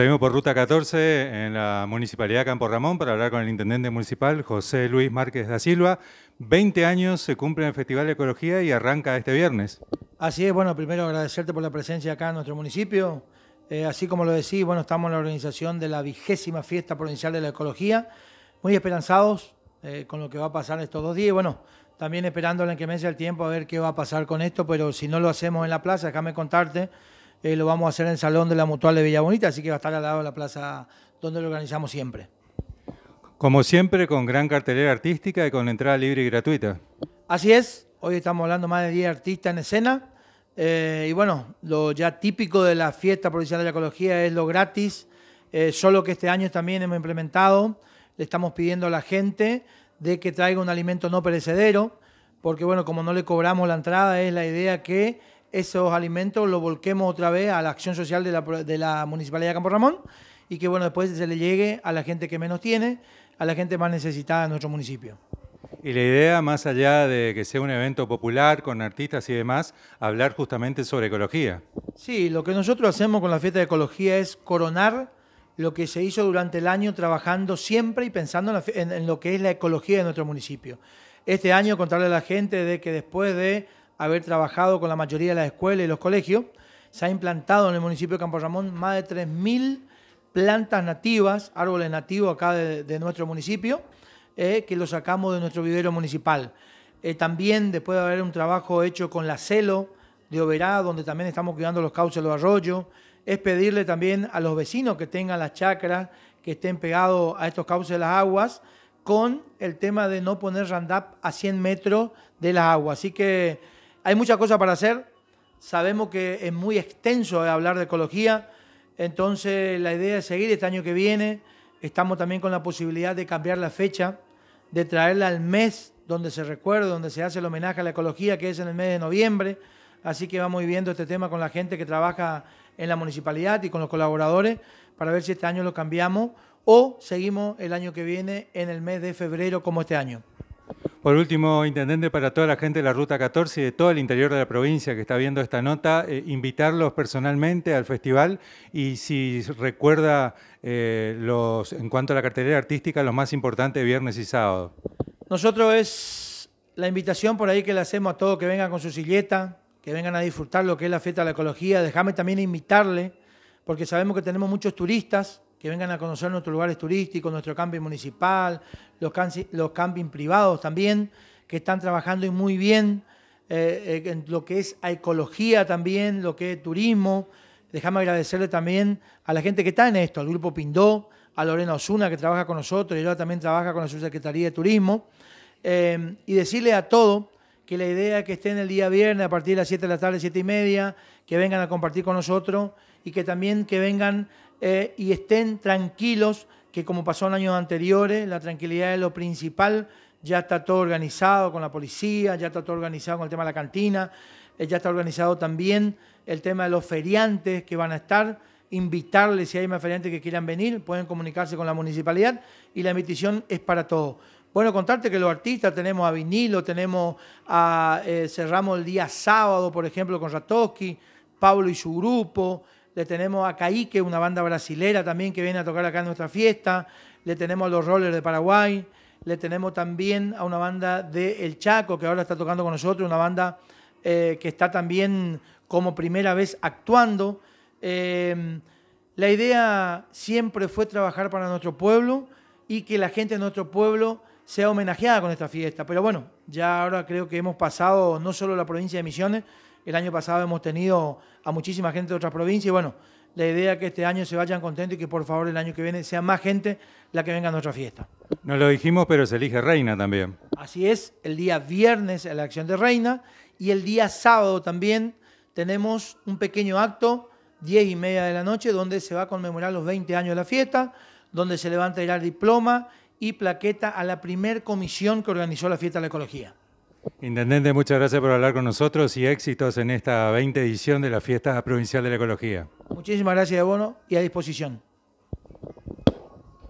Salimos por Ruta 14 en la Municipalidad de Campo Ramón para hablar con el Intendente Municipal, José Luis Márquez da Silva. 20 años se cumple el Festival de Ecología y arranca este viernes. Así es, bueno, primero agradecerte por la presencia acá en nuestro municipio. Eh, así como lo decís, bueno, estamos en la organización de la vigésima fiesta provincial de la ecología, muy esperanzados eh, con lo que va a pasar estos dos días. Bueno, también esperando la inclemencia del tiempo a ver qué va a pasar con esto, pero si no lo hacemos en la plaza, déjame contarte, eh, lo vamos a hacer en el Salón de la Mutual de Villa Bonita, así que va a estar al lado de la plaza donde lo organizamos siempre. Como siempre, con gran cartelera artística y con entrada libre y gratuita. Así es, hoy estamos hablando más de 10 artistas en escena. Eh, y bueno, lo ya típico de la fiesta provincial de la ecología es lo gratis, eh, solo que este año también hemos implementado, le estamos pidiendo a la gente de que traiga un alimento no perecedero, porque bueno, como no le cobramos la entrada, es la idea que esos alimentos los volquemos otra vez a la acción social de la, de la Municipalidad de Campo Ramón y que bueno, después se le llegue a la gente que menos tiene, a la gente más necesitada de nuestro municipio. Y la idea, más allá de que sea un evento popular con artistas y demás, hablar justamente sobre ecología. Sí, lo que nosotros hacemos con la fiesta de ecología es coronar lo que se hizo durante el año trabajando siempre y pensando en, en, lo que es la ecología de nuestro municipio. Este año contarle a la gente de que después de haber trabajado con la mayoría de las escuelas y los colegios, se ha implantado en el municipio de Campo Ramón más de 3.000 plantas nativas, árboles nativos acá de, nuestro municipio, eh, que lo sacamos de nuestro vivero municipal. Eh, también después de haber un trabajo hecho con la CELO de Oberá, donde también estamos cuidando los cauces de los arroyos, es pedirle también a los vecinos que tengan las chacras, que estén pegados a estos cauces de las aguas, con el tema de no poner randap a 100 metros de las aguas. Así que hay muchas cosas para hacer. Sabemos que es muy extenso hablar de ecología, entonces la idea es seguir este año que viene. Estamos también con la posibilidad de cambiar la fecha, de traerla al mes donde se recuerda, donde se hace el homenaje a la ecología, que es en el mes de noviembre. Así que vamos viendo este tema con la gente que trabaja en la municipalidad y con los colaboradores para ver si este año lo cambiamos o seguimos el año que viene en el mes de febrero como este año. Por último, Intendente, para toda la gente de la Ruta 14 y de todo el interior de la provincia que está viendo esta nota, eh, invitarlos personalmente al festival y si recuerda eh, los, en cuanto a la cartelera artística, lo más importante viernes y sábado. Nosotros es la invitación por ahí que le hacemos a todos que vengan con su silleta, que vengan a disfrutar lo que es la fiesta de la ecología. Déjame también invitarle, porque sabemos que tenemos muchos turistas que vengan a conocer nuestros lugares turísticos, nuestro camping municipal, los, los camping privados también, que están trabajando muy bien eh, en lo que es ecología también, lo que es turismo. Déjame agradecerle también a la gente que está en esto, al Grupo Pindó, a Lorena Osuna, que trabaja con nosotros, y ella también trabaja con la Subsecretaría de Turismo, eh, y decirle a todos que la idea es que estén el día viernes a partir de las 7 de la tarde, 7 y media, que vengan a compartir con nosotros y que también que vengan eh, y estén tranquilos, que como pasó en años anteriores, la tranquilidad es lo principal, ya está todo organizado con la policía, ya está todo organizado con el tema de la cantina, eh, ya está organizado también el tema de los feriantes que van a estar, invitarles si hay más feriantes que quieran venir, pueden comunicarse con la municipalidad y la invitación es para todos. Bueno, contarte que los artistas tenemos a Vinilo, tenemos a, eh, cerramos el día sábado, por ejemplo, con Ratoski, Pablo y su grupo, le tenemos a Caíque, una banda brasilera también que viene a tocar acá en nuestra fiesta, le tenemos a los Rollers de Paraguay, le tenemos también a una banda de El Chaco que ahora está tocando con nosotros, una banda eh, que está también como primera vez actuando. Eh, la idea siempre fue trabajar para nuestro pueblo y que la gente de nuestro pueblo sea homenajeada con esta fiesta. Pero bueno, ya ahora creo que hemos pasado no solo la provincia de Misiones, el año pasado hemos tenido a muchísima gente de otras provincias y bueno, la idea es que este año se vayan contentos y que por favor el año que viene sea más gente la que venga a nuestra fiesta. No lo dijimos, pero se elige reina también. Así es, el día viernes la acción de reina y el día sábado también tenemos un pequeño acto, 10 y media de la noche, donde se va a conmemorar los 20 años de la fiesta, donde se le va a entregar diploma y plaqueta a la primer comisión que organizó la fiesta de la ecología. Intendente, muchas gracias por hablar con nosotros y éxitos en esta 20 edición de la Fiesta Provincial de la Ecología. Muchísimas gracias, Bono, y a disposición.